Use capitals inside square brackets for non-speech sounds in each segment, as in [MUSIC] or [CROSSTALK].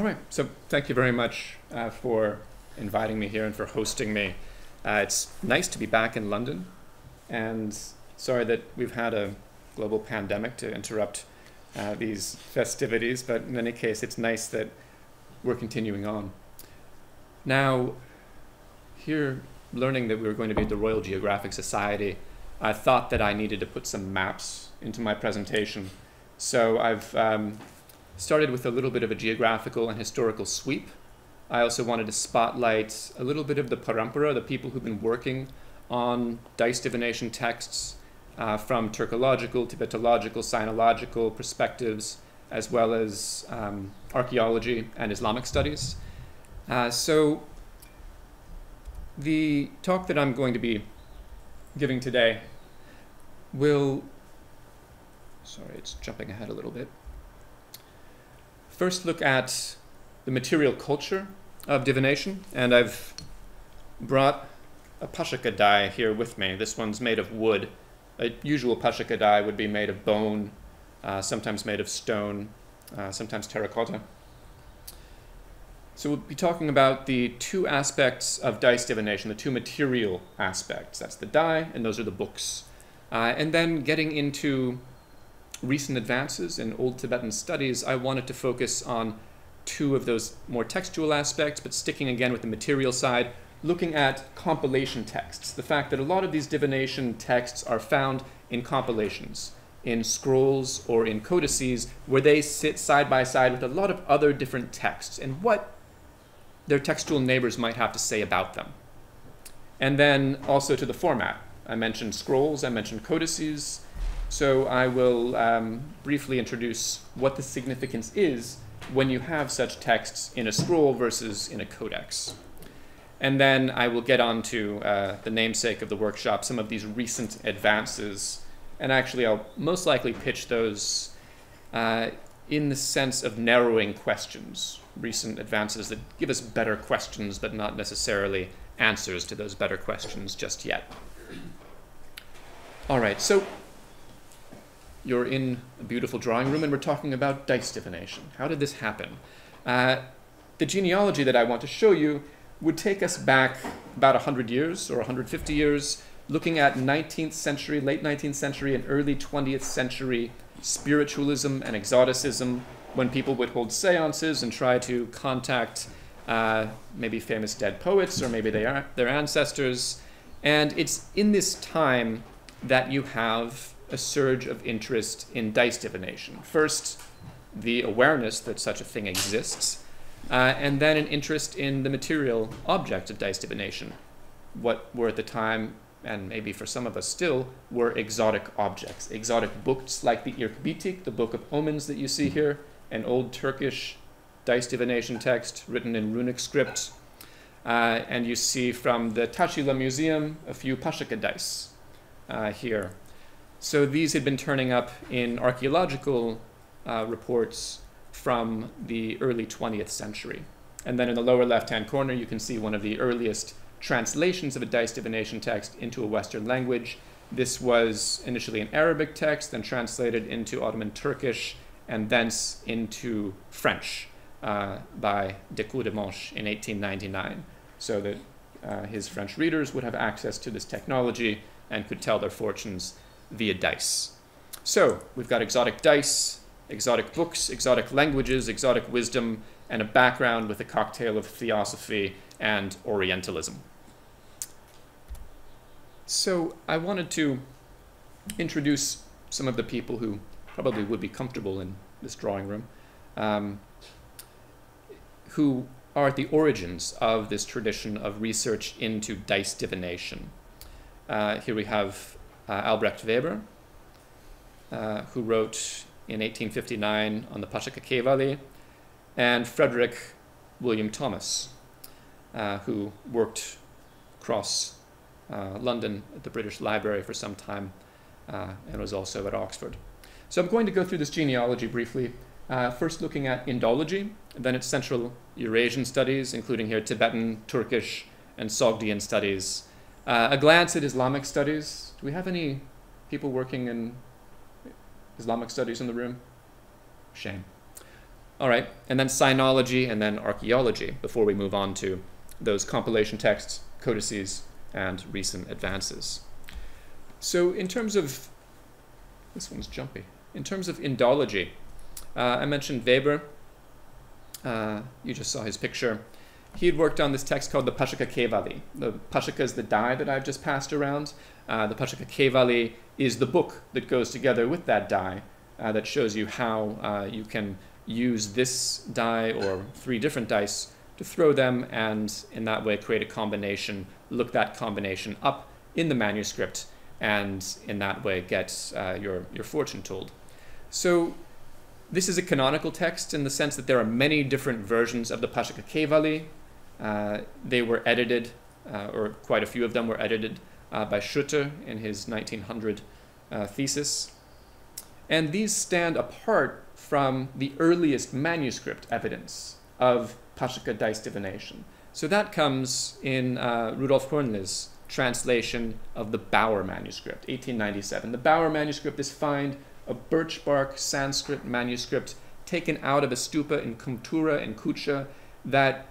All right. So thank you very much uh, for inviting me here and for hosting me. Uh, it's nice to be back in London, and sorry that we've had a global pandemic to interrupt uh, these festivities, but in any case, it's nice that we're continuing on. Now, here, learning that we were going to be at the Royal Geographic Society, I thought that I needed to put some maps into my presentation. So I've um, started with a little bit of a geographical and historical sweep. I also wanted to spotlight a little bit of the parampara, the people who've been working on dice divination texts uh, from Turkological, Tibetological, Sinological perspectives, as well as um, archaeology and Islamic studies. Uh, so the talk that I'm going to be giving today will, sorry, it's jumping ahead a little bit first look at the material culture of divination, and I've brought a pashika die here with me. This one's made of wood. A usual pashika die would be made of bone, uh, sometimes made of stone, uh, sometimes terracotta. So we'll be talking about the two aspects of dice divination, the two material aspects. That's the die, and those are the books. Uh, and then getting into recent advances in Old Tibetan studies, I wanted to focus on two of those more textual aspects, but sticking again with the material side, looking at compilation texts. The fact that a lot of these divination texts are found in compilations, in scrolls or in codices, where they sit side by side with a lot of other different texts, and what their textual neighbors might have to say about them. And then also to the format. I mentioned scrolls, I mentioned codices, so I will um, briefly introduce what the significance is when you have such texts in a scroll versus in a codex. And then I will get on to uh, the namesake of the workshop, some of these recent advances. And actually, I'll most likely pitch those uh, in the sense of narrowing questions, recent advances that give us better questions, but not necessarily answers to those better questions just yet. All right, so you're in a beautiful drawing room and we're talking about dice divination. How did this happen? Uh, the genealogy that I want to show you would take us back about 100 years or 150 years, looking at 19th century, late 19th century, and early 20th century spiritualism and exoticism when people would hold seances and try to contact uh, maybe famous dead poets or maybe they are, their ancestors. And it's in this time that you have a surge of interest in dice divination. First, the awareness that such a thing exists, uh, and then an interest in the material object of dice divination. What were at the time, and maybe for some of us still, were exotic objects. Exotic books like the Irk Bitig, the Book of Omens that you see here, an old Turkish dice divination text written in runic script. Uh, and you see from the Taşyılı Museum a few Pashika dice uh, here. So these had been turning up in archaeological uh, reports from the early 20th century. And then in the lower left-hand corner, you can see one of the earliest translations of a dice divination text into a Western language. This was initially an Arabic text, then translated into Ottoman Turkish, and thence into French uh, by de Courdemanche in 1899, so that uh, his French readers would have access to this technology and could tell their fortunes via dice. So we've got exotic dice, exotic books, exotic languages, exotic wisdom, and a background with a cocktail of theosophy and Orientalism. So I wanted to introduce some of the people who probably would be comfortable in this drawing room, um, who are at the origins of this tradition of research into dice divination. Uh, here we have Albrecht Weber, uh, who wrote in 1859 on the Pashaka Kevali, and Frederick William Thomas, uh, who worked across London at the British Library for some time and was also at Oxford. So I'm going to go through this genealogy briefly, uh, first looking at Indology, then its Central Eurasian studies, including here Tibetan, Turkish, and Sogdian studies. Uh, a glance at Islamic studies, do we have any people working in Islamic studies in the room? Shame. All right, and then sinology and then archaeology before we move on to those compilation texts, codices, and recent advances. So, in terms of this one's jumpy. In terms of Indology, uh, I mentioned Weber. Uh, you just saw his picture. He had worked on this text called the Pashaka Kevali. The Pashaka is the die that I've just passed around. Uh, the Pashaka Kevali is the book that goes together with that die uh, that shows you how uh, you can use this die or three different dice to throw them and in that way create a combination, look that combination up in the manuscript and in that way get uh, your, your fortune told. So this is a canonical text in the sense that there are many different versions of the Pashaka Kevali. Uh, they were edited, uh, or quite a few of them were edited uh, by Schröter in his 1900 uh, thesis. And these stand apart from the earliest manuscript evidence of Pashika dice divination. So that comes in uh, Rudolf Hornle's translation of the Bower manuscript, 1897. The Bower manuscript is find a birch bark Sanskrit manuscript taken out of a stupa in Kumtura in Kucha that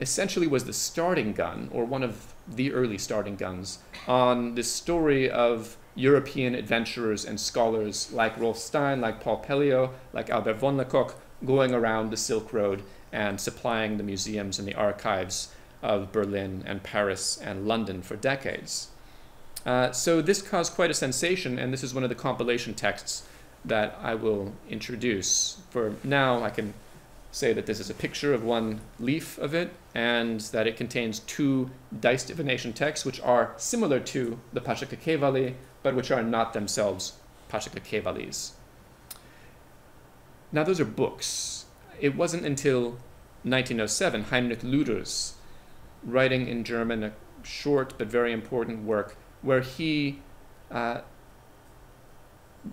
essentially was the starting gun, or one of the early starting guns, on the story of European adventurers and scholars like Rolf Stein, like Paul Pelliot, like Albert von Le Coq, going around the Silk Road and supplying the museums and the archives of Berlin and Paris and London for decades. Uh, so this caused quite a sensation, and this is one of the compilation texts that I will introduce. For now, I can say that this is a picture of one leaf of it, and that it contains two dice divination texts, which are similar to the Pashika Kevali, but which are not themselves Pashika Kevalis. Now, those are books. It wasn't until 1907, Heinrich Luders writing in German a short but very important work where he uh,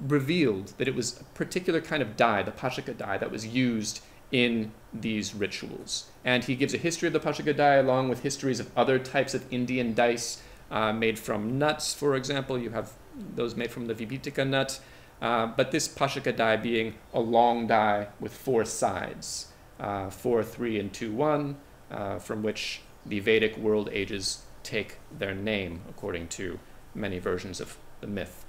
revealed that it was a particular kind of die, the Pashika die, that was used in these rituals. And he gives a history of the die along with histories of other types of Indian dice uh, made from nuts, for example. You have those made from the Vibhitaka nut. Uh, but this die being a long die with four sides, uh, 4, 3, and 2, 1, uh, from which the Vedic world ages take their name, according to many versions of the myth.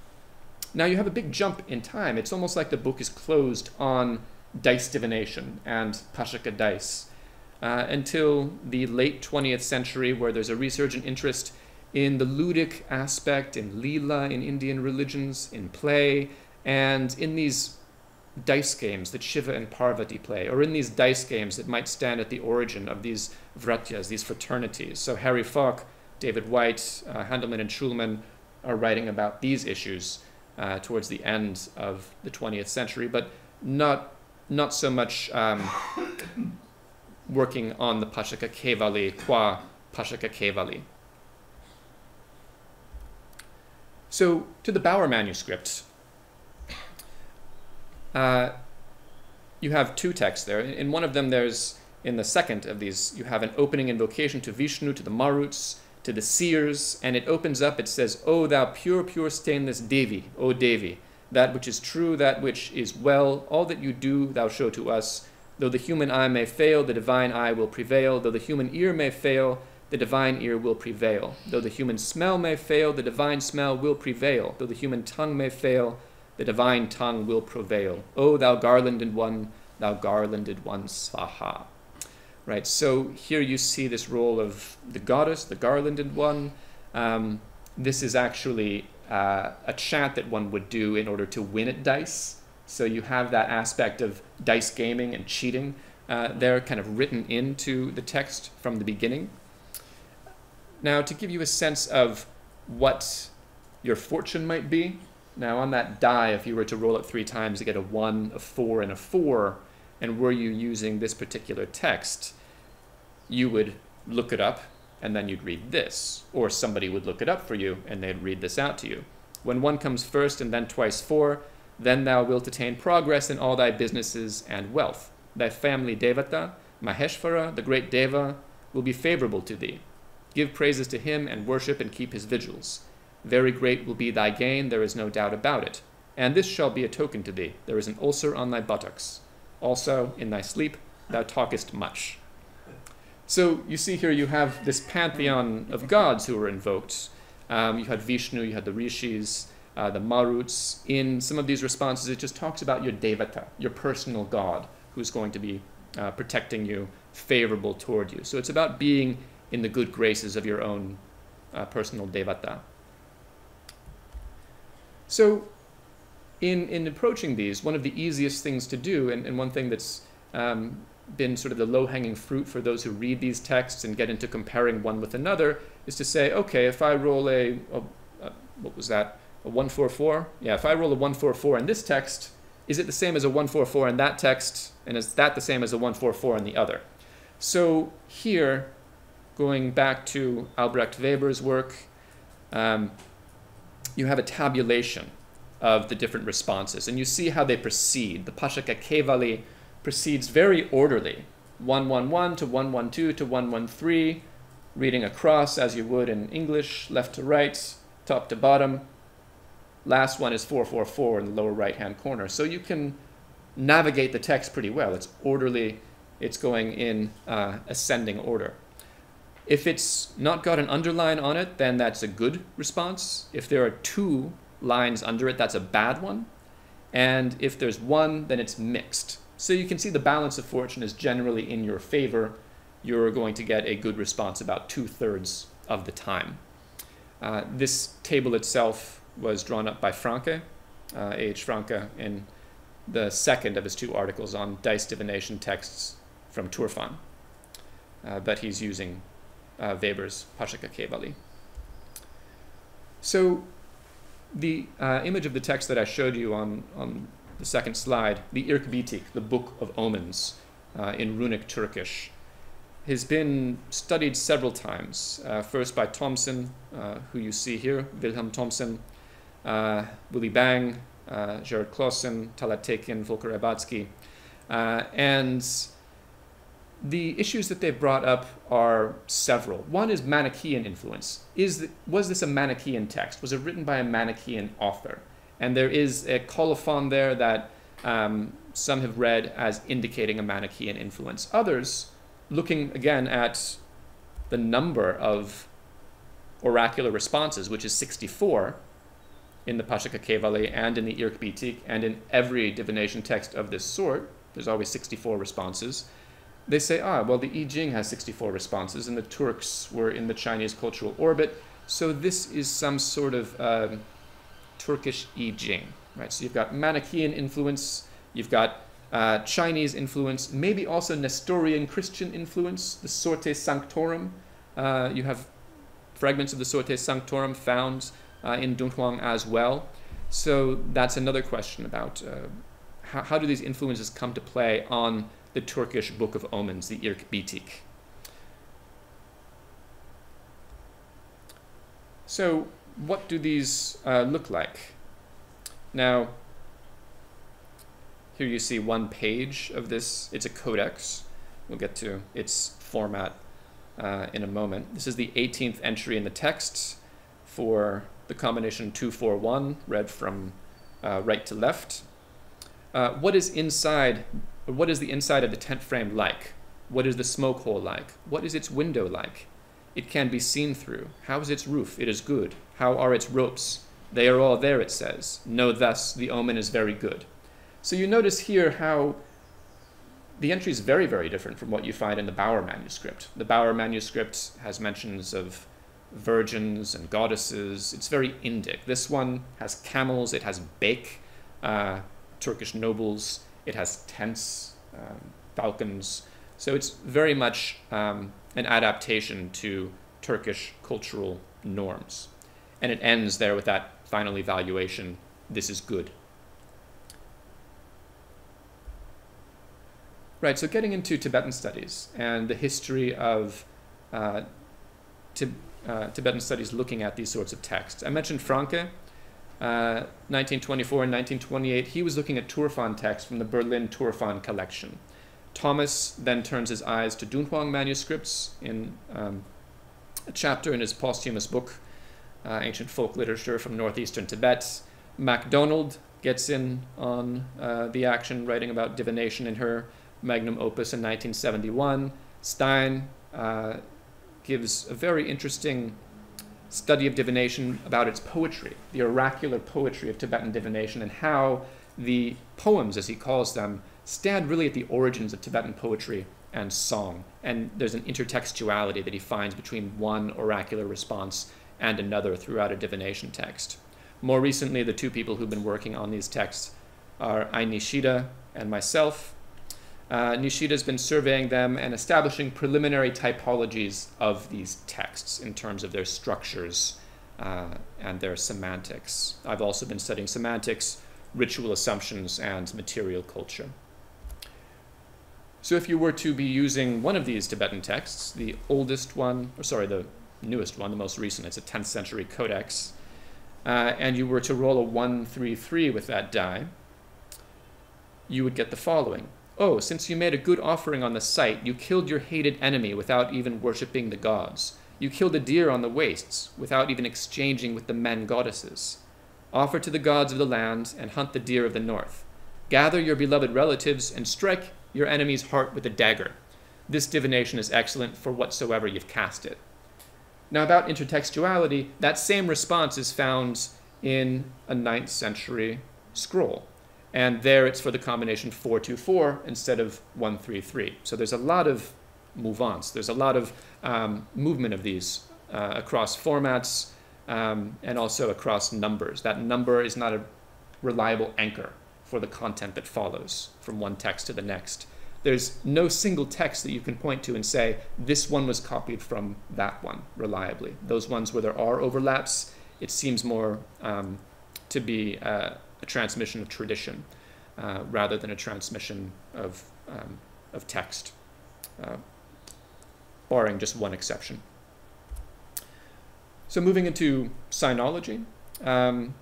Now you have a big jump in time. It's almost like the book is closed on dice divination and Pashika dice uh, until the late 20th century, where there's a resurgent interest in the ludic aspect, in Leela, in Indian religions, in play, and in these dice games that Shiva and Parvati play, or in these dice games that might stand at the origin of these vratyas, these fraternities. So Harry Falk, David White, uh, Handelman, and Shulman are writing about these issues uh, towards the end of the 20th century, but not not so much um, working on the Pashika Kevali qua Pashika Kevali. So to the Bower manuscript, uh, you have two texts there. In one of them, there's, in the second of these, you have an opening invocation to Vishnu, to the Maruts, to the seers, and it opens up, it says, O thou pure, pure, stainless Devi, O Devi, that which is true, that which is well, all that you do thou show to us. Though the human eye may fail, the divine eye will prevail. Though the human ear may fail, the divine ear will prevail. Though the human smell may fail, the divine smell will prevail. Though the human tongue may fail, the divine tongue will prevail. O thou garlanded one, thou garlanded one, Svaha. Right, so here you see this role of the goddess, the garlanded one. Um, this is actually uh, a chant that one would do in order to win at dice. So you have that aspect of dice gaming and cheating uh, there kind of written into the text from the beginning. Now, to give you a sense of what your fortune might be, now on that die, if you were to roll it three times to get a one, a four, and a four, and were you using this particular text, you would look it up and then you'd read this. Or somebody would look it up for you and they'd read this out to you. When one comes first and then twice four, then thou wilt attain progress in all thy businesses and wealth. Thy family Devata, Maheshvara, the great Deva, will be favorable to thee. Give praises to him and worship and keep his vigils. Very great will be thy gain, there is no doubt about it. And this shall be a token to thee. There is an ulcer on thy buttocks. Also, in thy sleep, thou talkest much. So you see here you have this pantheon of gods who were invoked. Um, you had Vishnu, you had the Rishis, uh, the Maruts. In some of these responses, it just talks about your Devata, your personal god, who's going to be uh, protecting you, favorable toward you. So it's about being in the good graces of your own uh, personal Devata. So in, in approaching these, one of the easiest things to do, and, and one thing that's um, been sort of the low hanging fruit for those who read these texts and get into comparing one with another, is to say, okay, if I roll a, a, a what was that, a 144? Yeah, if I roll a 144 in this text, is it the same as a 144 in that text? And is that the same as a 144 in the other? So here, going back to Albrecht Weber's work, um, you have a tabulation of the different responses. And you see how they proceed. The Pashaka Kevali proceeds very orderly 111 to 112 to 113, reading across as you would in English, left to right, top to bottom. Last one is 444 in the lower right hand corner. So you can navigate the text pretty well. It's orderly, it's going in uh, ascending order. If it's not got an underline on it, then that's a good response. If there are two lines under it, that's a bad one. And if there's one, then it's mixed. So you can see the balance of fortune is generally in your favor. You're going to get a good response about two thirds of the time. Uh, this table itself was drawn up by Franke, uh, A.H. Franke, in the second of his two articles on dice divination texts from Turfan. Uh, but he's using uh, Weber's Pashaka Kevali. So the uh, image of the text that I showed you on, on the second slide, the Irk Bitig, the Book of Omens, uh, in runic Turkish, has been studied several times. Uh, first by Thomsen, uh, who you see here, Wilhelm Thomsen, uh, Willy Bang, uh, Gerard Clauson, Talat Tekin, Volker Rybatzki, and the issues that they've brought up are several. One is Manichaean influence. Is the, was this a Manichaean text? Was it written by a Manichaean author? And there is a colophon there that um, some have read as indicating a Manichaean influence. Others, looking again at the number of oracular responses, which is 64 in the Pashaka Kevali and in the Irk Bitig and in every divination text of this sort, there's always 64 responses they say, ah, well, the I Ching has 64 responses, and the Turks were in the Chinese cultural orbit, so this is some sort of uh, Turkish I Ching, right? So you've got Manichaean influence, you've got uh, Chinese influence, maybe also Nestorian Christian influence, the Sortes Sanctorum. Uh, you have fragments of the Sortes Sanctorum found uh, in Dunhuang as well. So that's another question about uh, how, how do these influences come to play on the Turkish Book of Omens, the Irk Bitig. So, what do these uh, look like? Now, here you see one page of this. It's a codex. We'll get to its format uh, in a moment. This is the 18th entry in the text for the combination 241, read from uh, right to left. Uh, what is inside what is the inside of the tent frame like? What is the smoke hole like? What is its window like? It can be seen through. How is its roof? It is good. How are its ropes? They are all there, it says. Know thus the omen is very good. So you notice here how the entry is very, very different from what you find in the Bower manuscript. The Bower manuscript has mentions of virgins and goddesses. It's very Indic. This one has camels, it has bek, uh, Turkish nobles. It has tents, um, falcons. So it's very much um, an adaptation to Turkish cultural norms. And it ends there with that final evaluation this is good. Right, so getting into Tibetan studies and the history of uh, uh, Tibetan studies looking at these sorts of texts. I mentioned Franke, 1924 uh, and 1928, he was looking at Turfan texts from the Berlin Turfan collection. Thomas then turns his eyes to Dunhuang manuscripts in um, a chapter in his posthumous book, uh, Ancient Folk Literature from Northeastern Tibet. MacDonald gets in on uh, the action, writing about divination in her magnum opus in 1971. Stein uh, gives a very interesting study of divination about its poetry, the oracular poetry of Tibetan divination, and how the poems, as he calls them, stand really at the origins of Tibetan poetry and song. And there's an intertextuality that he finds between one oracular response and another throughout a divination text. More recently, the two people who've been working on these texts are Ai Nishida and myself. Uh, Nishida's been surveying them and establishing preliminary typologies of these texts in terms of their structures uh, and their semantics. I've also been studying semantics, ritual assumptions, and material culture. So if you were to be using one of these Tibetan texts, the oldest one, or sorry, the newest one, the most recent, it's a 10th century codex, uh, and you were to roll a 1, 3, 3 with that die, you would get the following. Oh, since you made a good offering on the site, you killed your hated enemy without even worshipping the gods. You killed a deer on the wastes without even exchanging with the men goddesses. Offer to the gods of the land and hunt the deer of the north. Gather your beloved relatives and strike your enemy's heart with a dagger. This divination is excellent for whatsoever you've cast it. Now, about intertextuality, that same response is found in a 9th century scroll. And there it's for the combination 424 instead of 133. So there's a lot of mouvance, there's a lot of um, movement of these uh, across formats um, and also across numbers. That number is not a reliable anchor for the content that follows from one text to the next. There's no single text that you can point to and say, this one was copied from that one reliably. Those ones where there are overlaps, it seems more um, to be uh, a transmission of tradition uh, rather than a transmission of, um, of text, uh, barring just one exception. So moving into sinology, um,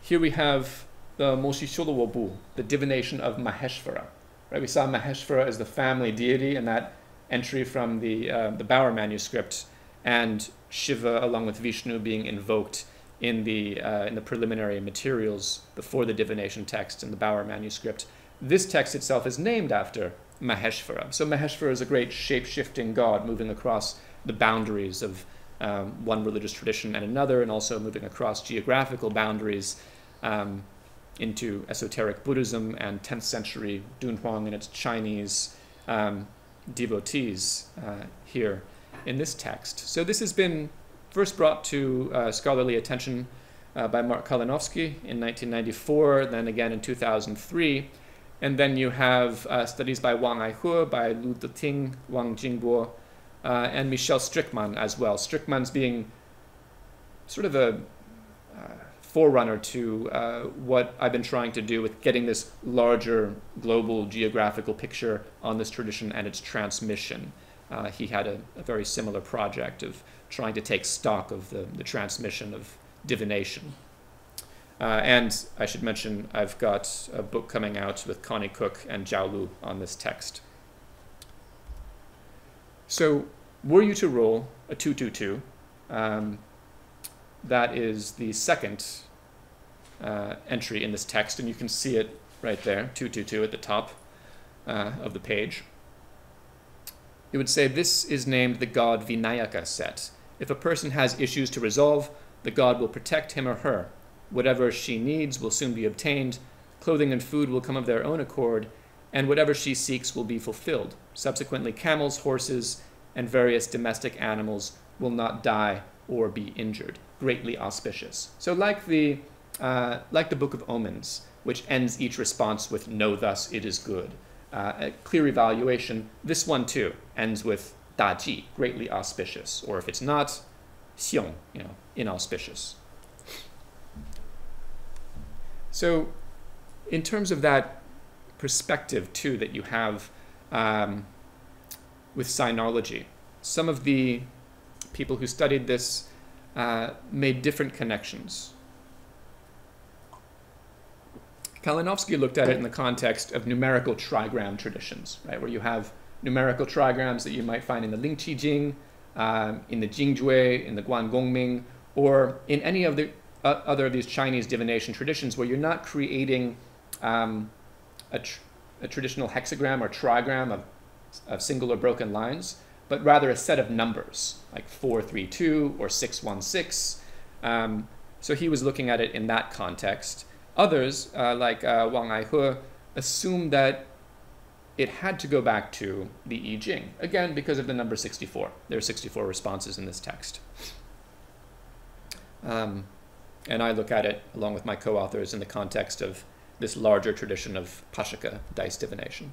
here we have the Moshisholowobu, the divination of Maheshvara. Right? We saw Maheshvara as the family deity in that entry from the, uh, the Bower manuscript, and Shiva along with Vishnu being invoked in the, uh, in the preliminary materials before the divination text in the Bower manuscript. This text itself is named after Maheshvara. So Maheshvara is a great shape-shifting god moving across the boundaries of um, one religious tradition and another, and also moving across geographical boundaries. Um, into esoteric Buddhism and 10th century Dunhuang and its Chinese um, devotees uh, here in this text. So this has been first brought to uh, scholarly attention uh, by Marc Kalinowski in 1994, then again in 2003. And then you have uh, studies by Wang Aihe, by Lu Deting, Wang Jingbo, uh, and Michel Strickmann as well. Strickmann's being sort of a uh, forerunner to uh, what I've been trying to do with getting this larger global geographical picture on this tradition and its transmission. Uh, he had a, a, very similar project of trying to take stock of the, the transmission of divination. Uh, and I should mention, I've got a book coming out with Connie Cook and Zhao Lu on this text. So, were you to roll a 222, um, that is the second uh, entry in this text, and you can see it right there, 222 at the top uh, of the page. It would say this is named the god Vinayaka set. If a person has issues to resolve, the god will protect him or her. Whatever she needs will soon be obtained, clothing and food will come of their own accord, and whatever she seeks will be fulfilled. Subsequently, camels, horses, and various domestic animals will not die or be injured. Greatly auspicious. So, like the uh, like the Book of Omens, which ends each response with "Know thus it is good." Uh, a clear evaluation. This one too ends with "Da ji," greatly auspicious, or if it's not, "Xiong," you know, inauspicious. So, in terms of that perspective too that you have um, with sinology, some of the people who studied this uh, made different connections Kalinowski looked at it in the context of numerical trigram traditions, right, where you have numerical trigrams that you might find in the Ling Qi Jing, um, in the Jingjue, in the Guan Gongming, or in any of the uh, other of these Chinese divination traditions where you're not creating um, a, tr- a, traditional hexagram or trigram of, of single or broken lines, but rather a set of numbers like 432 or 616. Um, so he was looking at it in that context. Others, uh, like uh, Wang Aihe, assume that it had to go back to the I Ching, again, because of the number 64. There are 64 responses in this text. Um, and I look at it, along with my co authors, in the context of this larger tradition of Pashika dice divination.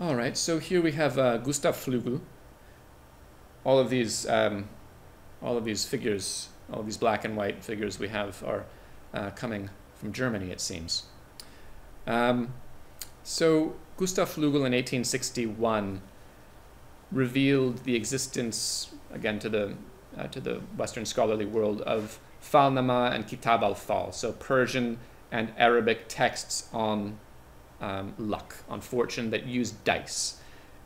All right, so here we have uh, Gustav Flügel. All of these, um, all of these figures, all these black and white figures we have are uh, coming from Germany, it seems. Um, so Gustav Flügel in 1861 revealed the existence, again to the, uh, to the Western scholarly world, of Falnama and Kitab al-Fal, so Persian and Arabic texts on um, luck, on fortune that use dice,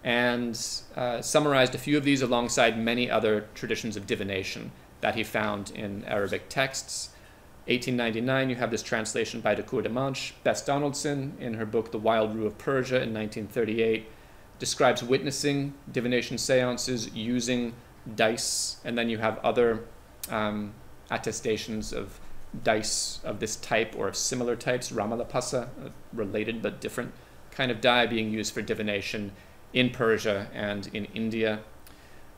and uh, summarized a few of these alongside many other traditions of divination that he found in Arabic texts. 1899, you have this translation by de Courdemanche. Bess Donaldson, in her book The Wild Rue of Persia in 1938, describes witnessing divination seances using dice, and then you have other um, attestations of dice of this type or of similar types, Ramalapasa, related but different kind of die being used for divination in Persia and in India.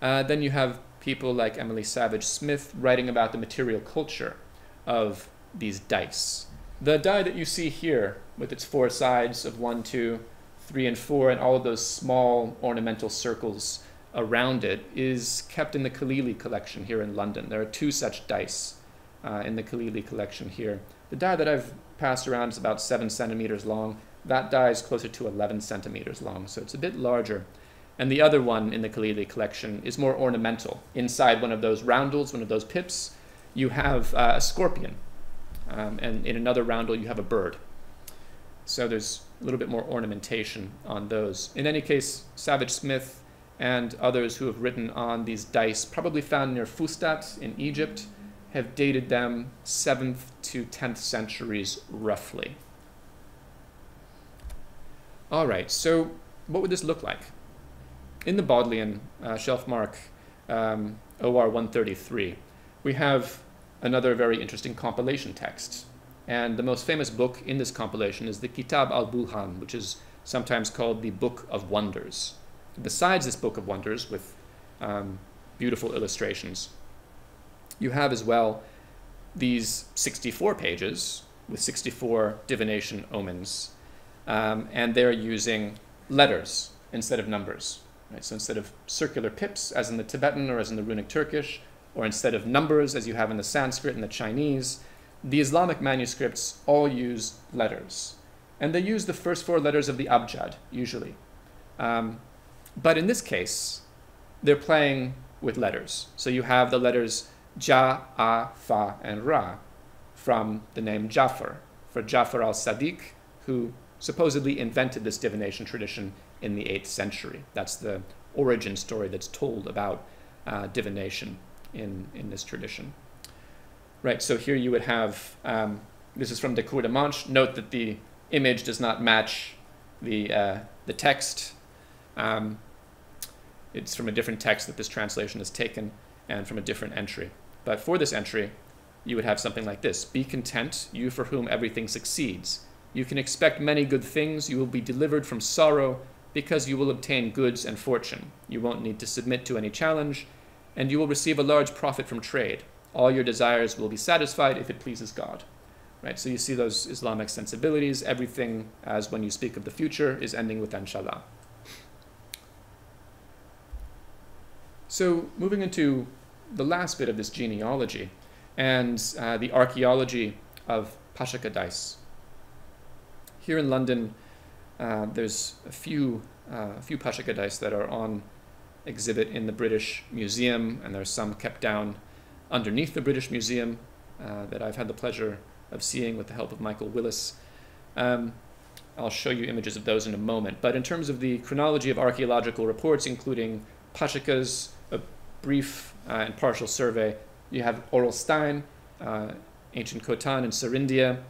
Uh, then you have people like Emilie Savage Smith writing about the material culture of these dice. The die that you see here, with its four sides of one, two, three, and four, and all of those small ornamental circles around it, is kept in the Khalili collection here in London. There are two such dice uh, in the Khalili collection here. The die that I've passed around is about 7 centimeters long. That die is closer to 11 centimeters long, so it's a bit larger. And the other one in the Khalili collection is more ornamental. Inside one of those roundels, one of those pips, you have uh, a scorpion. Um, and in another roundel, you have a bird. So there's a little bit more ornamentation on those. In any case, Savage Smith and others who have written on these dice, probably found near Fustat in Egypt, have dated them 7th to 10th centuries roughly. All right, so what would this look like? In the Bodleian uh, shelf mark um, OR 133, we have another very interesting compilation text. And the most famous book in this compilation is the Kitab al Bulhan, which is sometimes called the Book of Wonders. Besides this Book of Wonders, with um, beautiful illustrations, you have as well these 64 pages with 64 divination omens, um, and they're using letters instead of numbers. Right? So instead of circular pips, as in the Tibetan or as in the runic Turkish, or instead of numbers, as you have in the Sanskrit and the Chinese, the Islamic manuscripts all use letters. And they use the first four letters of the abjad, usually. Um, but in this case, they're playing with letters. So you have the letters Ja, A, Fa, and Ra from the name Jafar, for Jafar al Sadiq, who supposedly invented this divination tradition in the 8th century. That's the origin story that's told about uh, divination in, in this tradition. Right, so here you would have, um, this is from de Courdemanche. Note that the image does not match the, uh, the text. Um, it's from a different text that this translation is taken and from a different entry. But for this entry, you would have something like this Be content, you for whom everything succeeds. You can expect many good things. You will be delivered from sorrow because you will obtain goods and fortune. You won't need to submit to any challenge, and you will receive a large profit from trade. All your desires will be satisfied if it pleases God. Right? So you see those Islamic sensibilities. Everything, as when you speak of the future, is ending with inshallah. So moving into the last bit of this genealogy and uh, the archaeology of Pashaka dice. Here in London, uh, there's a few, uh, few Pashaka dice that are on exhibit in the British Museum, and there's some kept down underneath the British Museum uh, that I've had the pleasure of seeing with the help of Michael Willis. Um, I'll show you images of those in a moment. But in terms of the chronology of archaeological reports, including Pashakas, a brief uh, and partial survey You have Aurel Stein, uh, ancient Khotan in Serindia,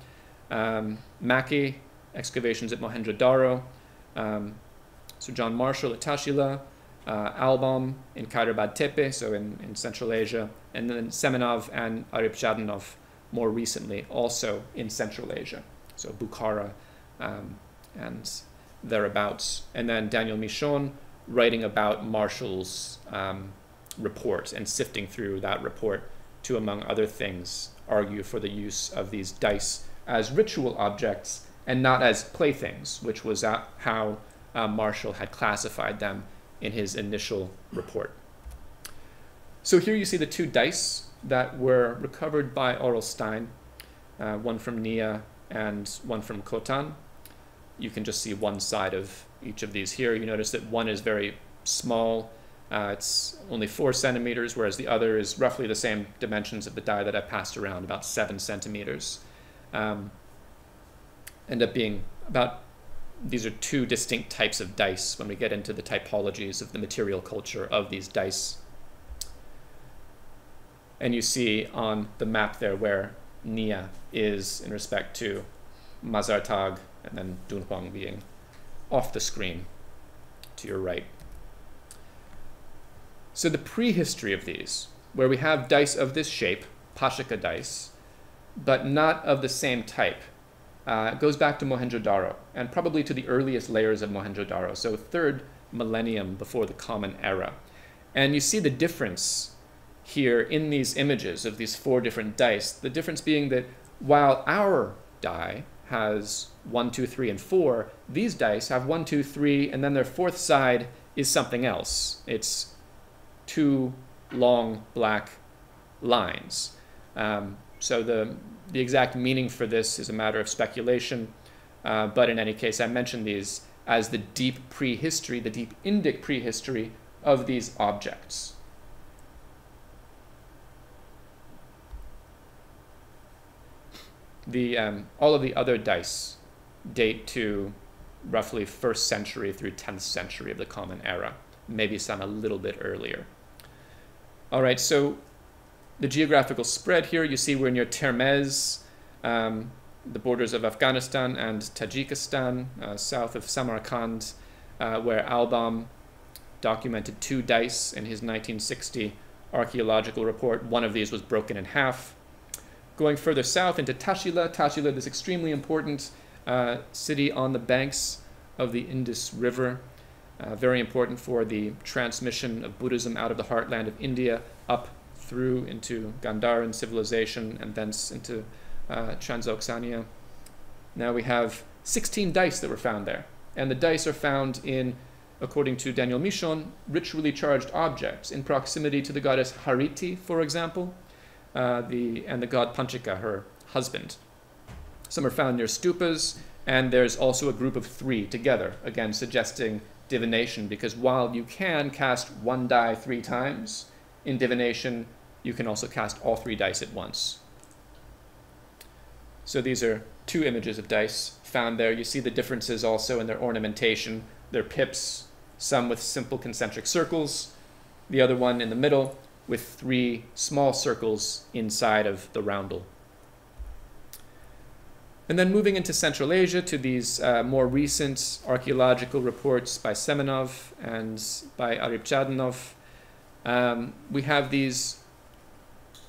um, Mackay, excavations at Mohenjo-Daro, um, so John Marshall at Taxila, uh, Albaum in Khyber Tepe, so in, in Central Asia, and then Semenov and Aripjadinov more recently, also in Central Asia, so Bukhara um, and thereabouts. And then Daniel Michon writing about Marshall's um, report and sifting through that report to, among other things, argue for the use of these dice as ritual objects and not as playthings, which was how uh, Marshall had classified them in his initial report. So here you see the two dice that were recovered by Aurel Stein, uh, one from Nia and one from Khotan. You can just see one side of each of these here. You notice that one is very small. Uh, it's only four centimeters, whereas the other is roughly the same dimensions of the die that I passed around, about seven centimeters. Um, end up being about these are two distinct types of dice when we get into the typologies of the material culture of these dice. And you see on the map there where Nia is in respect to Mazartag and then Dunhuang being off the screen to your right. So the prehistory of these, where we have dice of this shape, Pashika dice, but not of the same type, uh, goes back to Mohenjo-Daro and probably to the earliest layers of Mohenjo-Daro, so third millennium before the Common Era. And you see the difference here in these images of these four different dice, the difference being that while our die has one, two, three, and four, these dice have one, two, three, and then their fourth side is something else. It's two long black lines. Um, so the the exact meaning for this is a matter of speculation, uh, but in any case, I mention these as the deep prehistory, the deep Indic prehistory of these objects. The, um, all of the other dice date to roughly 1st century through 10th century of the Common Era, maybe some a little bit earlier. All right, so the geographical spread here, you see we're near Termez, um, the borders of Afghanistan and Tajikistan, uh, south of Samarkand, uh, where Albaum documented two dice in his 1960 archaeological report. One of these was broken in half. Going further south into Taxila, Taxila, this extremely important uh, city on the banks of the Indus River, uh, very important for the transmission of Buddhism out of the heartland of India up through into Gandharan civilization and thence into uh, Transoxania. Now we have 16 dice that were found there. And the dice are found in, according to Daniel Michon, ritually charged objects in proximity to the goddess Hariti, for example, uh, the, and the god Panchika, her husband. Some are found near stupas, and there's also a group of three together, again suggesting divination, because while you can cast one die three times, in divination, you can also cast all three dice at once. So these are two images of dice found there. You see the differences also in their ornamentation. They're pips, some with simple concentric circles, the other one in the middle with three small circles inside of the roundel. And then moving into Central Asia to these uh, more recent archaeological reports by Semenov and by Aripjadinov, um, we have these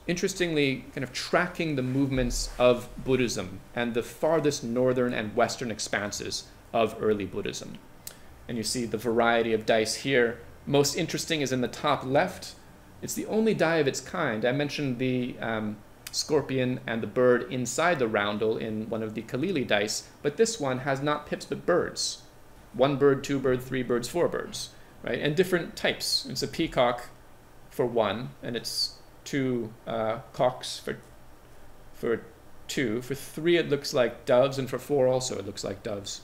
interestingly kind of tracking the movements of Buddhism and the farthest northern and western expanses of early Buddhism. And you see the variety of dice here. Most interesting is in the top left. It's the only die of its kind. I mentioned the um, scorpion and the bird inside the roundel in one of the Khalili dice, but this one has not pips but birds. One bird, two bird, three birds, four birds, right? And different types. It's a peacock for one, and it's two uh, cocks for for two. For three, it looks like doves, and for four, also, it looks like doves.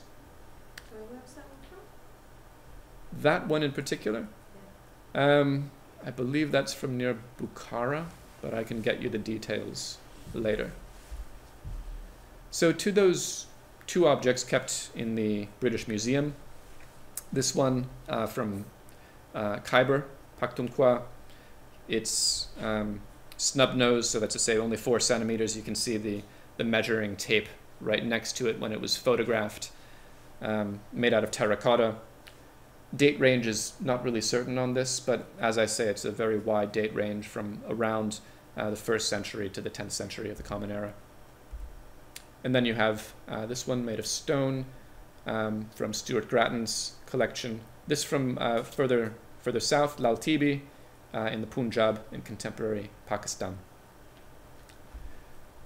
That one? In particular, um, I believe that's from near Bukhara, but I can get you the details later. So, to those two objects kept in the British Museum, this one uh, from uh, Khyber, Pakhtunkhwa, it's um, snub nose, so that's to say only four centimeters. You can see the, the measuring tape right next to it when it was photographed, um, made out of terracotta. Date range is not really certain on this, but as I say, it's a very wide date range from around uh, the first century to the 10th century of the Common Era. And then you have uh, this one made of stone um, from Stuart Grattan's collection. This from uh, further further south, Lal Tibi, uh, in the Punjab in contemporary Pakistan.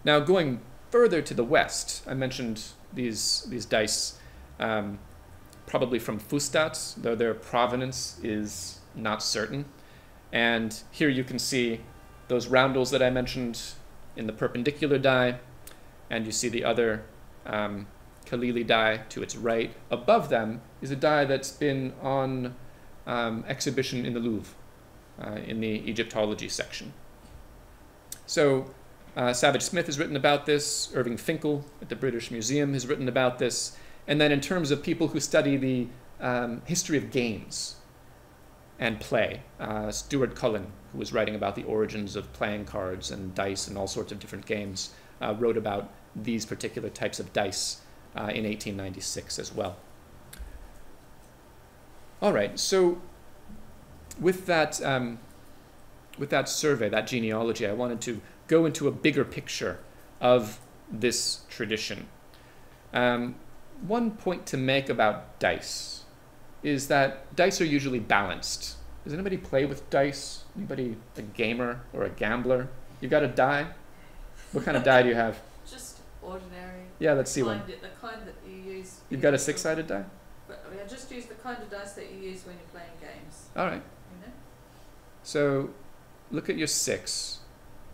Now, going further to the west, I mentioned these these dice, um, probably from Fustat, though their provenance is not certain. And here you can see those roundels that I mentioned in the perpendicular die, and you see the other um, Khalili die to its right. Above them is a die that's been on um, exhibition in the Louvre in the Egyptology section. So uh, Savage Smith has written about this, Irving Finkel at the British Museum has written about this, and then in terms of people who study the um, history of games and play, uh, Stewart Culin, who was writing about the origins of playing cards and dice and all sorts of different games, uh, wrote about these particular types of dice uh, in 1896 as well. All right, so with that, um, with that survey, that genealogy, I wanted to go into a bigger picture of this tradition. Um, one point to make about dice is that dice are usually balanced. Does anybody play with dice? Anybody a gamer or a gambler? You've got a die? What kind of die do you have? Just ordinary. Yeah, let's see one. The kind that you use. You've got a six-sided die? But I, mean, I just use the kind of dice that you use when you're playing games. All right. So look at your six.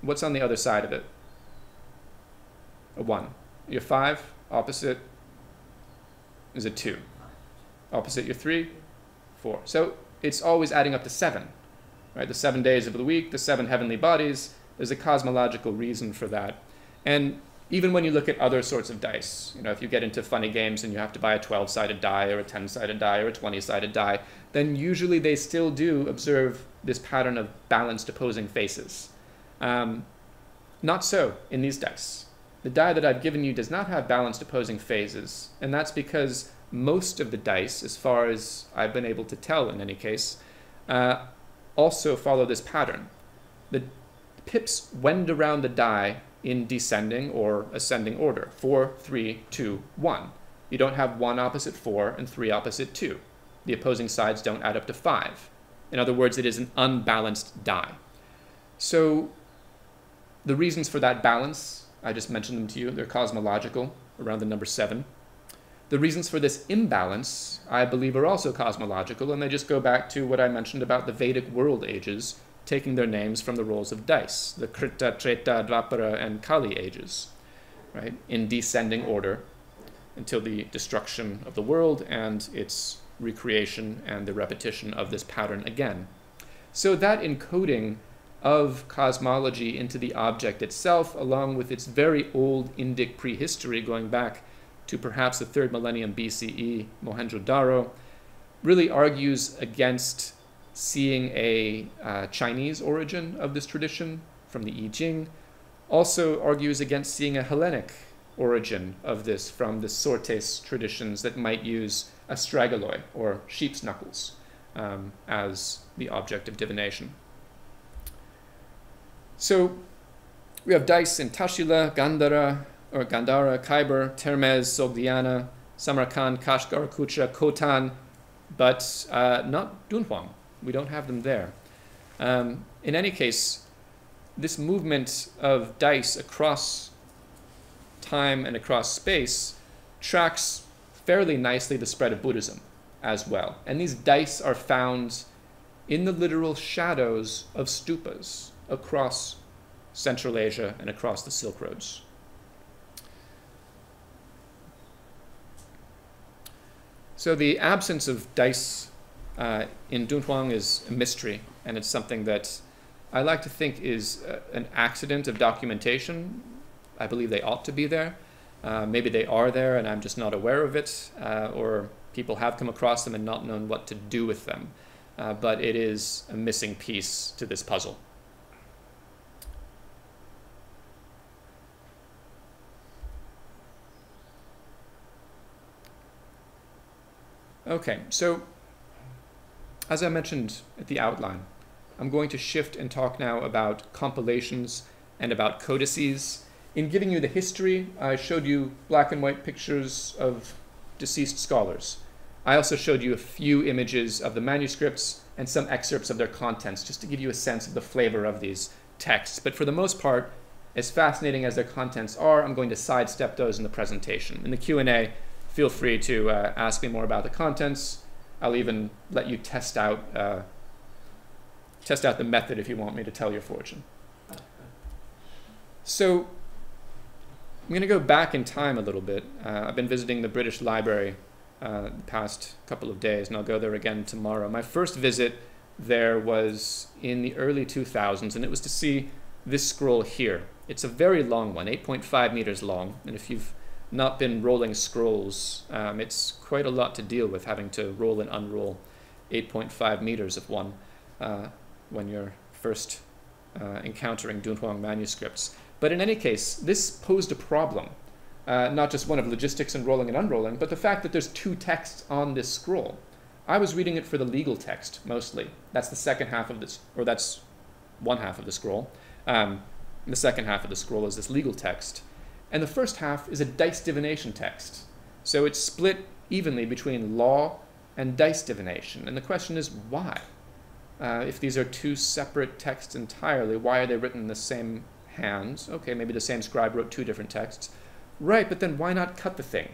What's on the other side of it? A one. Your five, opposite is a two. Opposite your three, four. So it's always adding up to seven. Right? The seven days of the week, the seven heavenly bodies. There's a cosmological reason for that. And even when you look at other sorts of dice, you know, if you get into funny games and you have to buy a 12 sided die or a 10 sided die or a 20 sided die, then usually they still do observe this pattern of balanced opposing faces. Um, not so in these dice. The die that I've given you does not have balanced opposing phases, and that's because most of the dice, as far as I've been able to tell in any case, uh, also follow this pattern. The pips wend around the die in descending or ascending order 4, 3, 2, 1. You don't have 1 opposite 4 and 3 opposite 2. The opposing sides don't add up to 5. In other words, it is an unbalanced die. So the reasons for that balance, I just mentioned them to you, they're cosmological, around the number 7. The reasons for this imbalance, I believe, are also cosmological, and they just go back to what I mentioned about the Vedic world ages taking their names from the rolls of dice, the Krita, Treta, Dvapara, and Kali ages, right, in descending order until the destruction of the world and its recreation and the repetition of this pattern again. So that encoding of cosmology into the object itself, along with its very old Indic prehistory going back to perhaps the third millennium BCE, Mohenjo-Daro, really argues against seeing a uh, Chinese origin of this tradition from the I Ching, also argues against seeing a Hellenic origin of this from the Sortes traditions that might use astragaloi or sheep's knuckles um, as the object of divination. So we have dice in Taxila, Gandhara, or Gandhara, Khyber, Termez, Sogdiana, Samarkand, Kashgar, Kucha, Khotan, but uh, not Dunhuang we don't have them there. Um, in any case, this movement of dice across time and across space tracks fairly nicely the spread of Buddhism as well. And these dice are found in the literal shadows of stupas across Central Asia and across the Silk Roads. So the absence of dice uh, in Dunhuang is a mystery, and it's something that I like to think is uh, an accident of documentation. I believe they ought to be there. Uh, maybe they are there and I'm just not aware of it, uh, or people have come across them and not known what to do with them. Uh, but it is a missing piece to this puzzle. Okay, so as I mentioned at the outline, I'm going to shift and talk now about compilations and about codices in giving you the history, I showed you black and white pictures of deceased scholars. I also showed you a few images of the manuscripts and some excerpts of their contents, just to give you a sense of the flavor of these texts. But for the most part, as fascinating as their contents are, I'm going to sidestep those in the presentation. In the Q&A, feel free to uh, ask me more about the contents. I'll even let you test out uh, test out the method if you want me to tell your fortune. So I'm going to go back in time a little bit. Uh, I've been visiting the British Library uh, the past couple of days, and I'll go there again tomorrow. My first visit there was in the early 2000s, and it was to see this scroll here. It's a very long one, 8.5 meters long, and if you've not been rolling scrolls, um, it's quite a lot to deal with having to roll and unroll 8.5 meters of one. Uh, when you're first uh, encountering Dunhuang manuscripts. But in any case, this posed a problem, uh, not just one of logistics and rolling and unrolling, but the fact that there's two texts on this scroll. I was reading it for the legal text mostly. That's the second half of this, or that's one half of the scroll. Um, the second half of the scroll is this legal text. And the first half is a dice divination text. So it's split evenly between law and dice divination. And the question is why? Uh, if these are two separate texts entirely, why are they written in the same hands? Okay, maybe the same scribe wrote two different texts. Right, but then why not cut the thing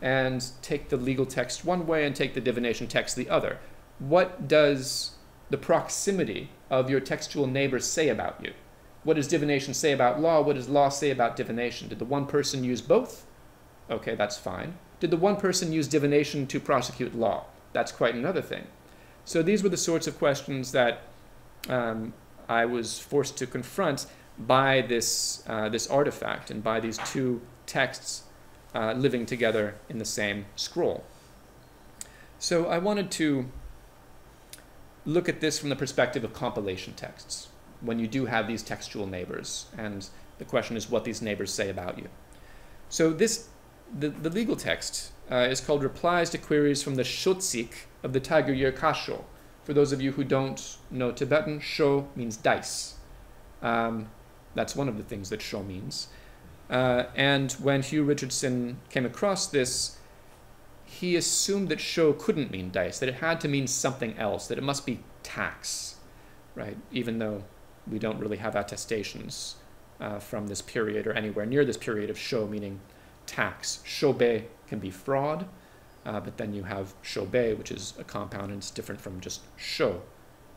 and take the legal text one way and take the divination text the other? What does the proximity of your textual neighbors say about you? What does divination say about law? What does law say about divination? Did the one person use both? Okay, that's fine. Did the one person use divination to prosecute law? That's quite another thing. So these were the sorts of questions that um, I was forced to confront by this, uh, this artifact and by these two texts uh, living together in the same scroll. So I wanted to look at this from the perspective of compilation texts, when you do have these textual neighbors, and the question is what these neighbors say about you. So this, the, the legal text uh, is called Replies to Queries from the Shotsik of the Tiger Year Kasho. For those of you who don't know Tibetan, Sho means dice. Um, that's one of the things that Sho means. Uh, and when Hugh Richardson came across this, he assumed that Sho couldn't mean dice, that it had to mean something else, that it must be tax, right? Even though we don't really have attestations uh, from this period or anywhere near this period of Sho meaning tax. Shobe can be fraud, uh, but then you have shobe, which is a compound and it's different from just sho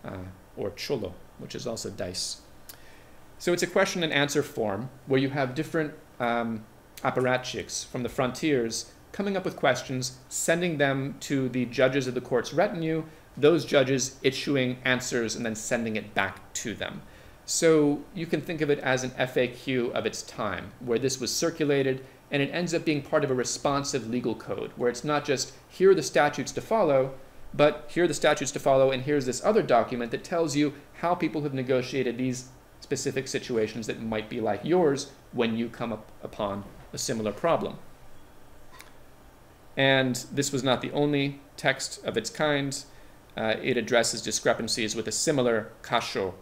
uh, or cholo, which is also dice. So it's a question and answer form where you have different um, apparatchiks from the frontiers coming up with questions, sending them to the judges of the court's retinue, those judges issuing answers and then sending it back to them. So you can think of it as an FAQ of its time, where this was circulated and it ends up being part of a responsive legal code where it's not just here are the statutes to follow, but here are the statutes to follow, and here's this other document that tells you how people have negotiated these specific situations that might be like yours when you come up upon a similar problem. And this was not the only text of its kind. Uh, it addresses discrepancies with a similar kasho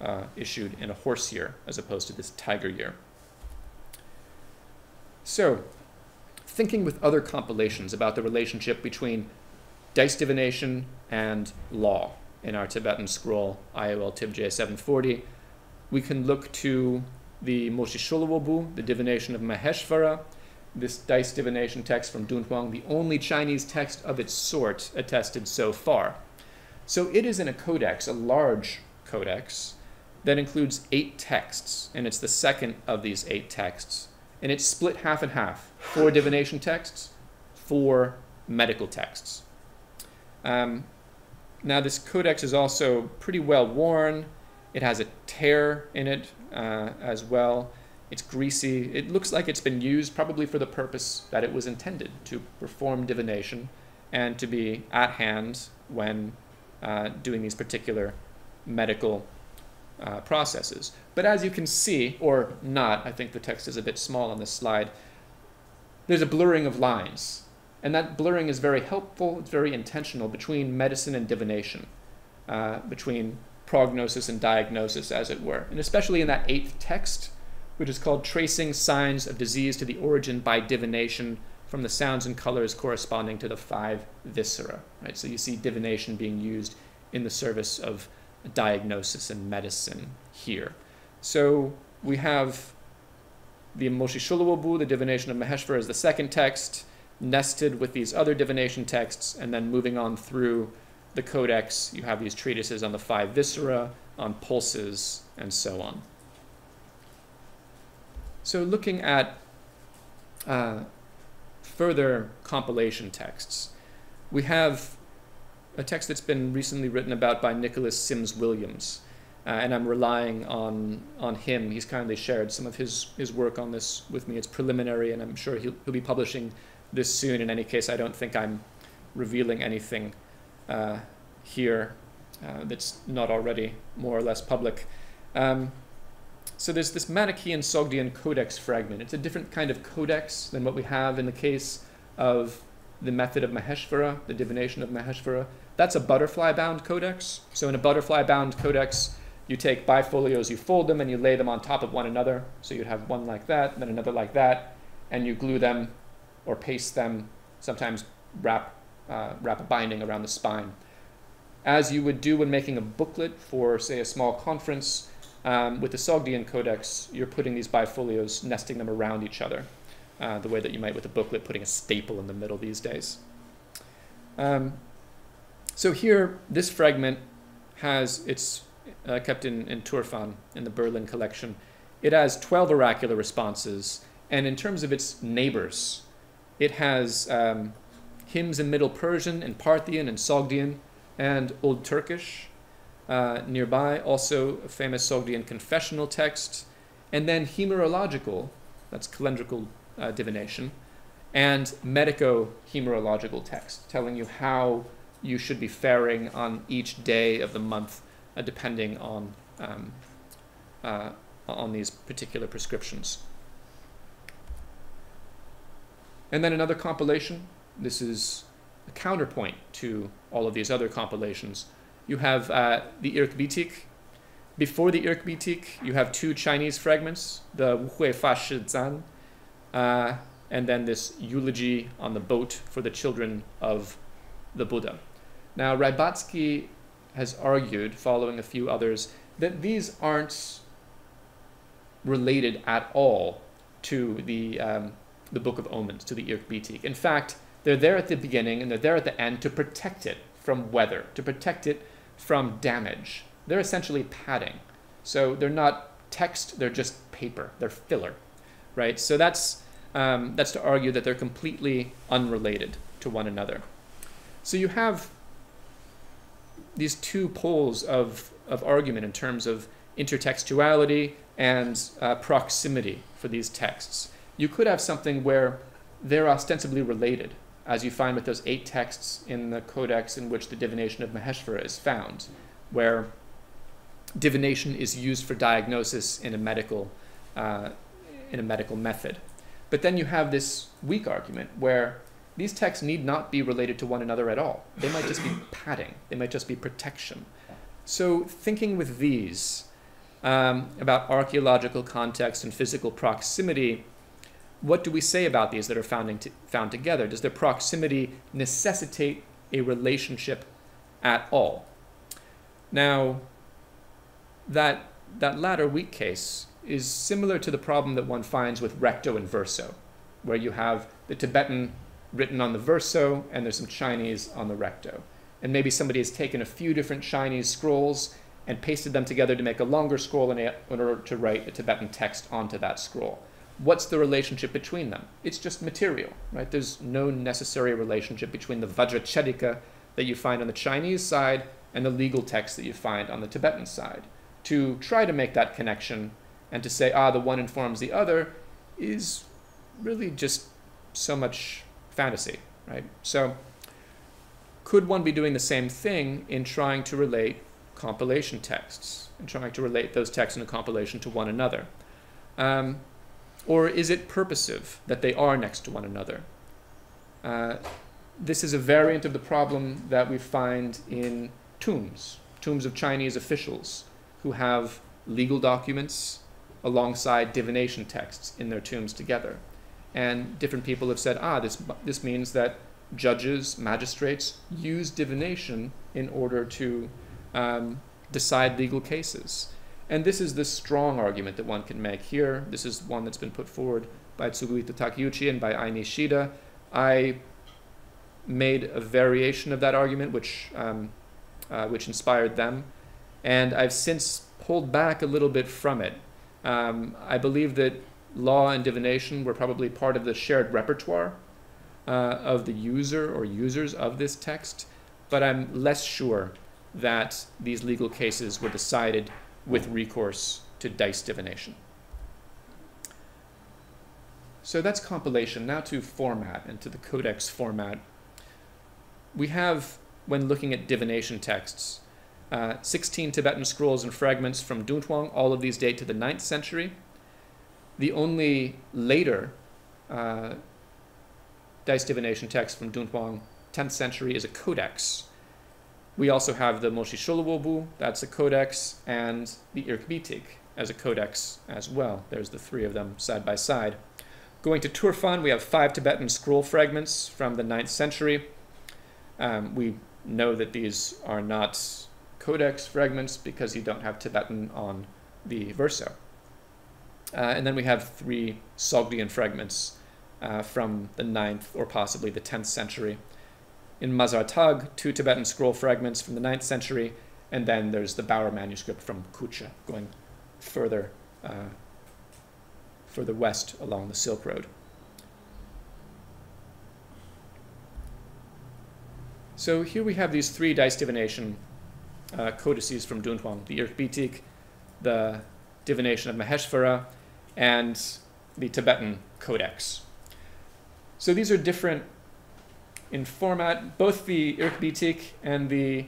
uh, issued in a horse year as opposed to this tiger year. So, thinking with other compilations about the relationship between dice divination and law in our Tibetan scroll IOL TibJ 740, we can look to the Moshisholowobu, the divination of Maheshvara, this dice divination text from Dunhuang, the only Chinese text of its sort attested so far. So it is in a codex, a large codex, that includes eight texts, and it's the second of these eight texts and it's split half and half four [LAUGHS] divination texts, four medical texts. Um, now, this codex is also pretty well worn. It has a tear in it uh, as well. It's greasy. It looks like it's been used probably for the purpose that it was intended to perform divination and to be at hand when uh, doing these particular medical uh, processes. But as you can see, or not, I think the text is a bit small on this slide, there's a blurring of lines. And that blurring is very helpful, it's very intentional between medicine and divination, uh, between prognosis and diagnosis, as it were. And especially in that eighth text, which is called Tracing Signs of Disease to the Origin by Divination from the Sounds and Colors Corresponding to the Five Viscera. Right? So you see divination being used in the service of diagnosis and medicine here. So we have the Moshishuluwabu, the divination of Maheshvara, as the second text, nested with these other divination texts, and then moving on through the codex, you have these treatises on the five viscera, on pulses, and so on. So, looking at uh, further compilation texts, we have a text that's been recently written about by Nicholas Sims Williams. Uh, and I'm relying on on him. He's kindly shared some of his his work on this with me. It's preliminary, and I'm sure he'll, he'll be publishing this soon. In any case, I don't think I'm revealing anything uh, here uh, that's not already more or less public. Um, so there's this Manichaean Sogdian codex fragment. It's a different kind of codex than what we have in the case of the method of Maheshvara, the divination of Maheshvara. That's a butterfly bound codex. So in a butterfly bound codex, you take bifolios, you fold them, and you lay them on top of one another. So you'd have one like that, then another like that, and you glue them or paste them, sometimes wrap, uh, wrap a binding around the spine. As you would do when making a booklet for, say, a small conference, um, with the Sogdian Codex, you're putting these bifolios, nesting them around each other, uh, the way that you might with a booklet, putting a staple in the middle these days. Um, so here, this fragment has, it's uh, kept in, in Turfan, in the Berlin collection. It has 12 oracular responses, and in terms of its neighbors, it has um, hymns in Middle Persian and Parthian and Sogdian and Old Turkish uh, nearby, also a famous Sogdian confessional text, and then hemerological, that's calendrical uh, divination, and medico-hemerological text, telling you how you should be faring on each day of the month, uh, depending on um, uh, on these particular prescriptions. And then another compilation. This is a counterpoint to all of these other compilations. You have uh, the Irk Bitig. Before the Irk Bitig, you have two Chinese fragments, the Wuhui Fa Shi Zan, uh, and then this eulogy on the boat for the children of the Buddha. Now, Rybatzki has argued, following a few others, that these aren't related at all to the, um, the Book of Omens, to the Irk Bitig. In fact, they're there at the beginning and they're there at the end to protect it from weather, to protect it from damage. They're essentially padding. So they're not text, they're just paper, they're filler, right? So that's, um, that's to argue that they're completely unrelated to one another. So you have these two poles of, of argument in terms of intertextuality and uh, proximity for these texts. You could have something where they're ostensibly related, as you find with those eight texts in the codex in which the divination of Maheshvara is found, where divination is used for diagnosis in a medical, uh, in a medical method. But then you have this weak argument where these texts need not be related to one another at all. They might just be padding, they might just be protection. So, thinking with these um, about archaeological context and physical proximity, what do we say about these that are found, found together? Does their proximity necessitate a relationship at all? Now, that, that latter weak case is similar to the problem that one finds with recto and verso, where you have the Tibetan written on the verso and there's some Chinese on the recto. And maybe somebody has taken a few different Chinese scrolls and pasted them together to make a longer scroll in order to write a Tibetan text onto that scroll what's the relationship between them? It's just material, right? There's no necessary relationship between the Vajracchedika that you find on the Chinese side and the legal text that you find on the Tibetan side. To try to make that connection and to say, ah, the one informs the other is really just so much fantasy, right? So, could one be doing the same thing in trying to relate compilation texts and trying to relate those texts in a compilation to one another? Um, or is it purposive that they are next to one another? Uh, this is a variant of the problem that we find in tombs, tombs of Chinese officials who have legal documents alongside divination texts in their tombs together. And different people have said, ah, this, this means that judges, magistrates use divination in order to um, decide legal cases. And this is the strong argument that one can make here. This is one that's been put forward by Tsuguhito Takeuchi and by Ai Nishida. I made a variation of that argument, which, um, uh, which inspired them. And I've since pulled back a little bit from it. Um, I believe that law and divination were probably part of the shared repertoire uh, of the user or users of this text, but I'm less sure that these legal cases were decided with recourse to dice divination. So that's compilation. Now to format and to the codex format. We have, when looking at divination texts, uh, 16 Tibetan scrolls and fragments from Dunhuang. All of these date to the 9th century. The only later uh, dice divination text from Dunhuang, 10th century, is a codex. We also have the Moshi Sholowobu, that's a codex, and the Irk Bitig as a codex as well. There's the three of them side by side. Going to Turfan, we have five Tibetan scroll fragments from the 9th century. Um, we know that these are not codex fragments because you don't have Tibetan on the verso. Uh, and then we have three Sogdian fragments uh, from the 9th or possibly the 10th century. In Mazar Tag, two Tibetan scroll fragments from the 9th century, and then there's the Bower manuscript from Kucha going further uh, further west along the Silk Road. So here we have these three dice divination uh, codices from Dunhuang, the Irk Bitig, the divination of Maheshvara, and the Tibetan Codex. So these are different in format. Both the Irk Bitig and the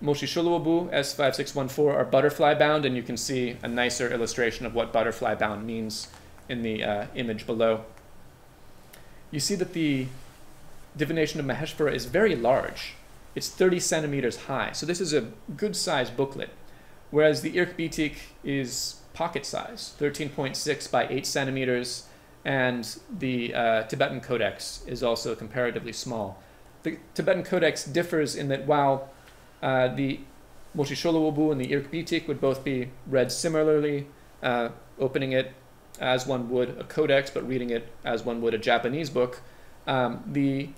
Moshi Sholowobu S5614 are butterfly bound, and you can see a nicer illustration of what butterfly bound means in the uh, image below. You see that the divination of Maheshvara is very large. It's 30 centimeters high. So this is a good sized booklet. Whereas the Irk Bitig is pocket size, 13.6 by 8 centimeters, and the uh, Tibetan Codex is also comparatively small. The Tibetan Codex differs in that while uh, the Moshi Sholowobu and the Irk Bitig would both be read similarly, uh, opening it as one would a codex, but reading it as one would a Japanese book. Um, the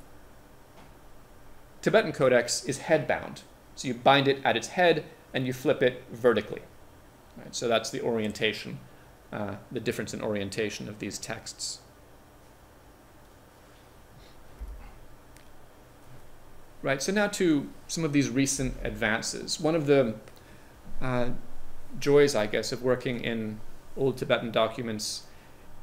Tibetan codex is headbound. So you bind it at its head and you flip it vertically. Right? So that's the orientation, uh, the difference in orientation of these texts. Right, so now to some of these recent advances. One of the uh, joys, I guess, of working in old Tibetan documents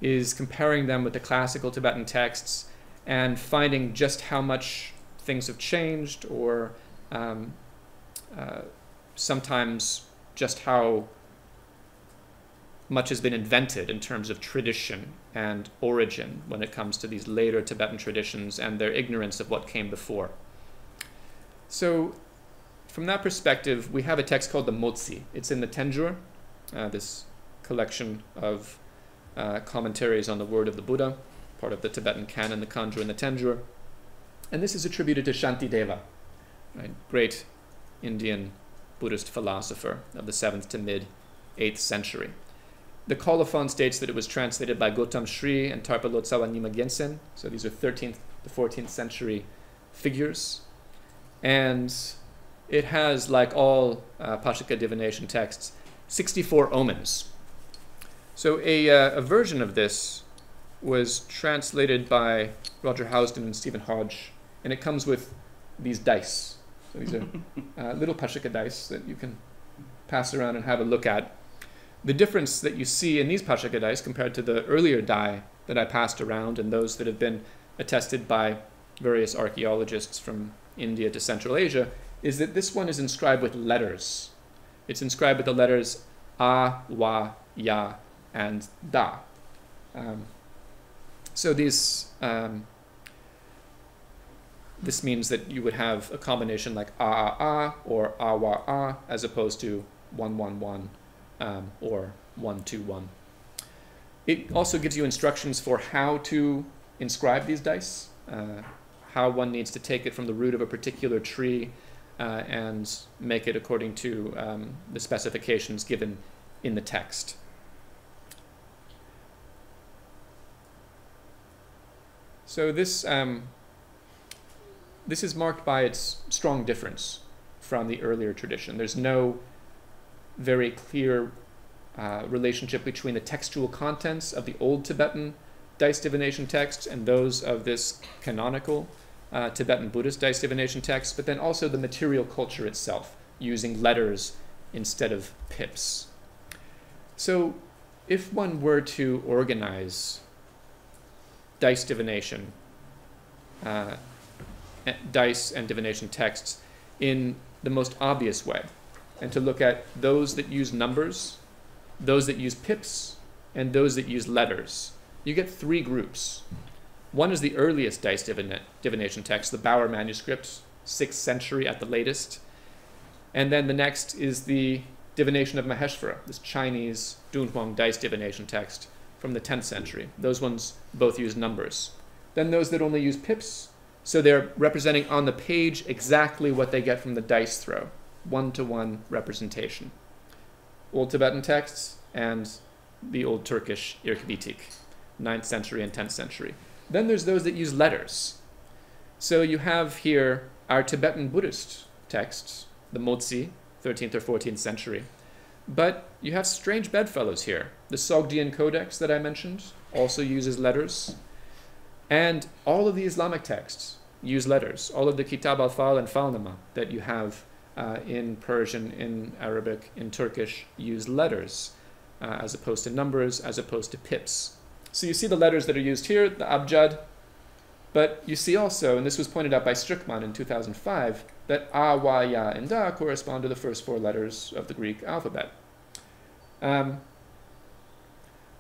is comparing them with the classical Tibetan texts and finding just how much things have changed or um, uh, sometimes just how much has been invented in terms of tradition and origin when it comes to these later Tibetan traditions and their ignorance of what came before. So, from that perspective, we have a text called the Mozi. It's in the Tenjur, uh, this collection of uh, commentaries on the word of the Buddha, part of the Tibetan canon, the Kanjur and the Tenjur. And this is attributed to Shantideva, right? great Indian Buddhist philosopher of the 7th to mid 8th century. The colophon states that it was translated by Gautam Sri and Tarpa Lotsawa Nyima Gyaltsen, so these are 13th to 14th century figures. And it has, like all uh, Pashaka divination texts, 64 omens. So a, uh, a version of this was translated by Roger Housden and Stephen Hodge, and it comes with these dice. So these are [LAUGHS] uh, little Pashaka dice that you can pass around and have a look at. The difference that you see in these Pashaka dice compared to the earlier die that I passed around and those that have been attested by various archaeologists from India to Central Asia is that this one is inscribed with letters. It's inscribed with the letters A, Wa, Ya, and Da. Um, so these um, this means that you would have a combination like a a a or a wa a as opposed to one one one um, or one two one. It also gives you instructions for how to inscribe these dice, uh, how one needs to take it from the root of a particular tree uh, and make it according to um, the specifications given in the text. So this um, this is marked by its strong difference from the earlier tradition. There's no very clear uh, relationship between the textual contents of the old Tibetan dice divination texts and those of this canonical uh, Tibetan Buddhist dice divination text, but then also the material culture itself, using letters instead of pips. So, if one were to organize dice divination, uh, dice and divination texts in the most obvious way, and to look at those that use numbers, those that use pips, and those that use letters, you get three groups. One is the earliest dice divina- divination text, the Bower manuscript, 6th century at the latest. And then the next is the divination of Maheshvara, this Chinese Dunhuang dice divination text from the 10th century. Those ones both use numbers. Then those that only use pips, so they're representing on the page exactly what they get from the dice throw, one to one representation. Old Tibetan texts and the Old Turkish Irk Bitig, 9th century and 10th century. Then there's those that use letters. So you have here our Tibetan Buddhist texts, the Mozi, 13th or 14th century. But you have strange bedfellows here. The Sogdian Codex that I mentioned also uses letters. And all of the Islamic texts use letters. All of the Kitab al Fal and Falnama that you have uh, in Persian, in Arabic, in Turkish use letters uh, as opposed to numbers, as opposed to pips. So you see the letters that are used here, the abjad, but you see also, and this was pointed out by Strickmann in 2005, that a, wa, ya, and da correspond to the first four letters of the Greek alphabet. Um,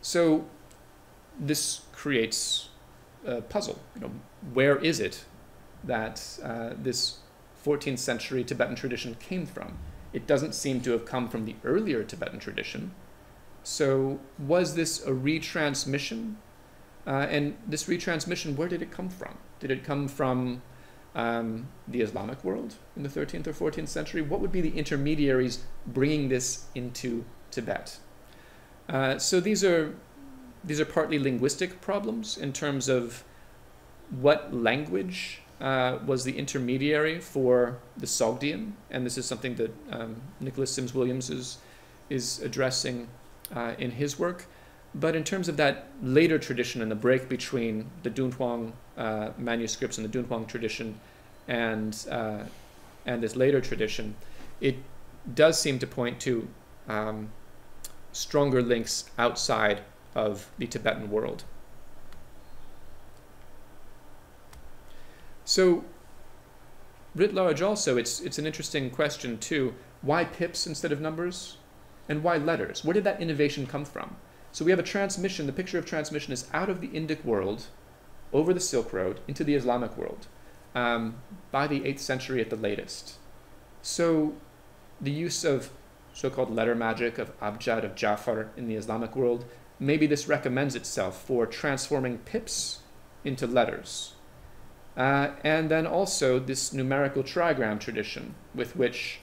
so this creates a puzzle. You know, where is it that uh, this 14th century Tibetan tradition came from? It doesn't seem to have come from the earlier Tibetan tradition. So was this a retransmission? Uh, and this retransmission, where did it come from? Did it come from um, the Islamic world in the 13th or 14th century? What would be the intermediaries bringing this into Tibet? Uh, so these are these are partly linguistic problems in terms of what language uh, was the intermediary for the Sogdian, and this is something that um, Nicholas Sims Williams is is addressing uh, in his work. But in terms of that later tradition and the break between the Dunhuang uh, manuscripts and the Dunhuang tradition and, uh, and this later tradition, it does seem to point to um, stronger links outside of the Tibetan world. So, writ large, also, it's, it's an interesting question too. Why pips instead of numbers? And why letters? Where did that innovation come from? So we have a transmission, the picture of transmission is out of the Indic world, over the Silk Road, into the Islamic world, um, by the 8th century at the latest. So the use of so called letter magic, of abjad, of Jafar in the Islamic world, maybe this recommends itself for transforming pips into letters. Uh, and then also this numerical trigram tradition with which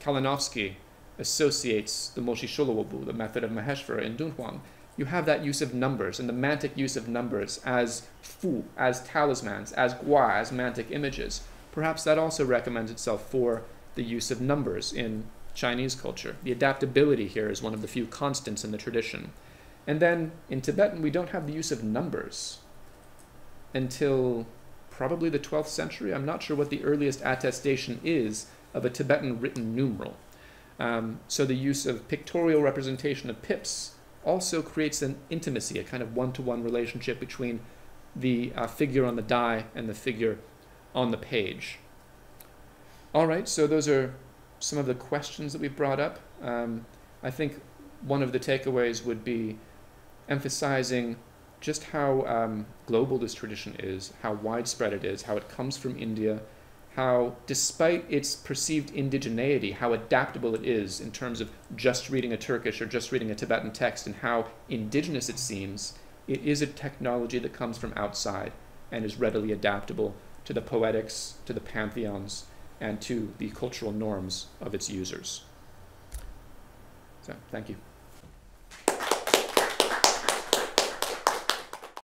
Kalinowski associates the Moshi Sholowobu, the method of Maheshvara in Dunhuang, you have that use of numbers and the mantic use of numbers as fu, as talismans, as gua, as mantic images. Perhaps that also recommends itself for the use of numbers in Chinese culture. The adaptability here is one of the few constants in the tradition. And then in Tibetan, we don't have the use of numbers until probably the 12th century. I'm not sure what the earliest attestation is of a Tibetan written numeral. Um, so the use of pictorial representation of pips also creates an intimacy, a kind of one-to-one relationship between the uh, figure on the die and the figure on the page. All right, so those are some of the questions that we've brought up. Um, I think one of the takeaways would be emphasizing just how um, global this tradition is, how widespread it is, how it comes from India, how, despite its perceived indigeneity, how adaptable it is in terms of just reading a Turkish or just reading a Tibetan text, and how indigenous it seems, it is a technology that comes from outside and is readily adaptable to the poetics, to the pantheons, and to the cultural norms of its users. So, thank you.